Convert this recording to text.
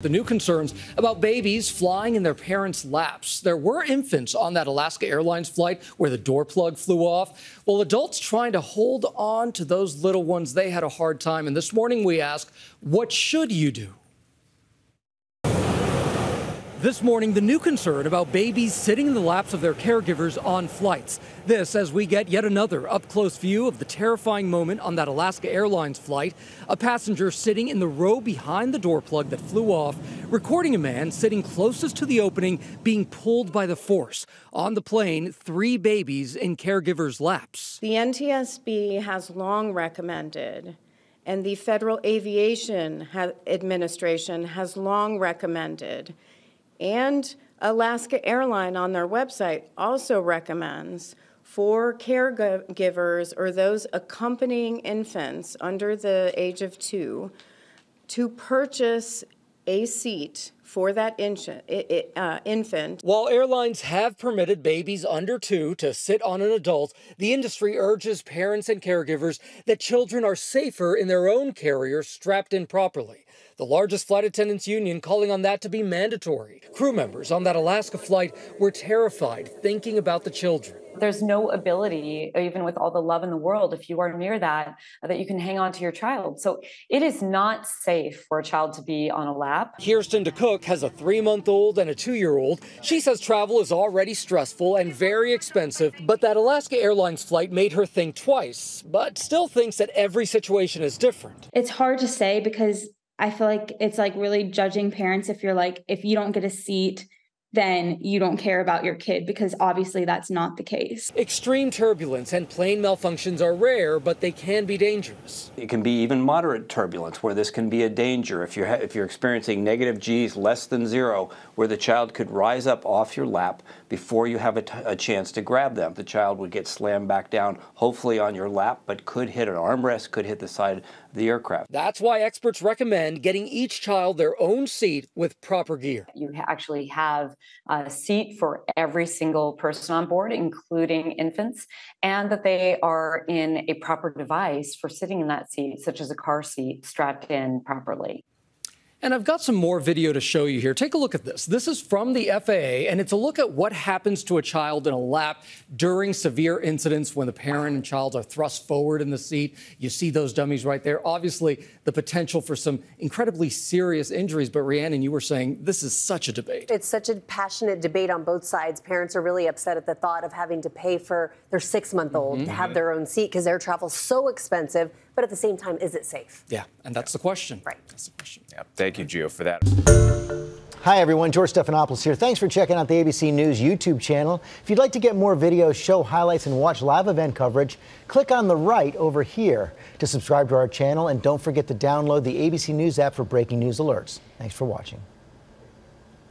The new concerns about babies flying in their parents' laps. There were infants on that Alaska Airlines flight where the door plug flew off. Well, adults trying to hold on to those little ones, they had a hard time. And this morning we ask, what should you do? This morning, the new concern about babies sitting in the laps of their caregivers on flights. This as we get yet another up close view of the terrifying moment on that Alaska Airlines flight. A passenger sitting in the row behind the door plug that flew off, recording a man sitting closest to the opening being pulled by the force. On the plane, three babies in caregivers' laps. The NTSB has long recommended and the Federal Aviation Administration has long recommended and Alaska Airline on their website also recommends for caregivers or those accompanying infants under the age of two to purchase a seat for that uh, infant. While airlines have permitted babies under two to sit on an adult, the industry urges parents and caregivers that children are safer in their own carrier strapped in properly. The largest flight attendants union calling on that to be mandatory. Crew members on that Alaska flight were terrified thinking about the children. There's no ability, even with all the love in the world, if you are near that, that you can hang on to your child. So it is not safe for a child to be on a lap. Kirsten DeCook has a three month old and a two year old. She says travel is already stressful and very expensive, but that Alaska Airlines flight made her think twice, but still thinks that every situation is different. It's hard to say because I feel like it's like really judging parents if you're like, if you don't get a seat, then you don't care about your kid because obviously that's not the case. Extreme turbulence and plane malfunctions are rare, but they can be dangerous. It can be even moderate turbulence where this can be a danger. If you're if you're experiencing negative G's less than 0 where the child could rise up off your lap before you have a, chance to grab them. The child would get slammed back down hopefully on your lap but could hit an armrest, could hit the side of the aircraft. That's why experts recommend getting each child their own seat with proper gear. You actually have a seat for every single person on board, including infants, and that they are in a proper device for sitting in that seat, such as a car seat strapped in properly. And I've got some more video to show you here. Take a look at this. This is from the FAA, and it's a look at what happens to a child in a lap during severe incidents when the parent and child are thrust forward in the seat. You see those dummies right there. Obviously, the potential for some incredibly serious injuries. But Rhiannon, you were saying this is such a debate. It's such a passionate debate on both sides. Parents are really upset at the thought of having to pay for their six month old mm -hmm. to have their own seat because air travel's so expensive but at the same time, is it safe? Yeah, and that's the question. Right. That's the question. Yeah. Thank you, Gio, for that. Hi, everyone. George Stephanopoulos here. Thanks for checking out the ABC News YouTube channel. If you'd like to get more videos, show highlights, and watch live event coverage, click on the right over here to subscribe to our channel. And don't forget to download the ABC News app for breaking news alerts. Thanks for watching.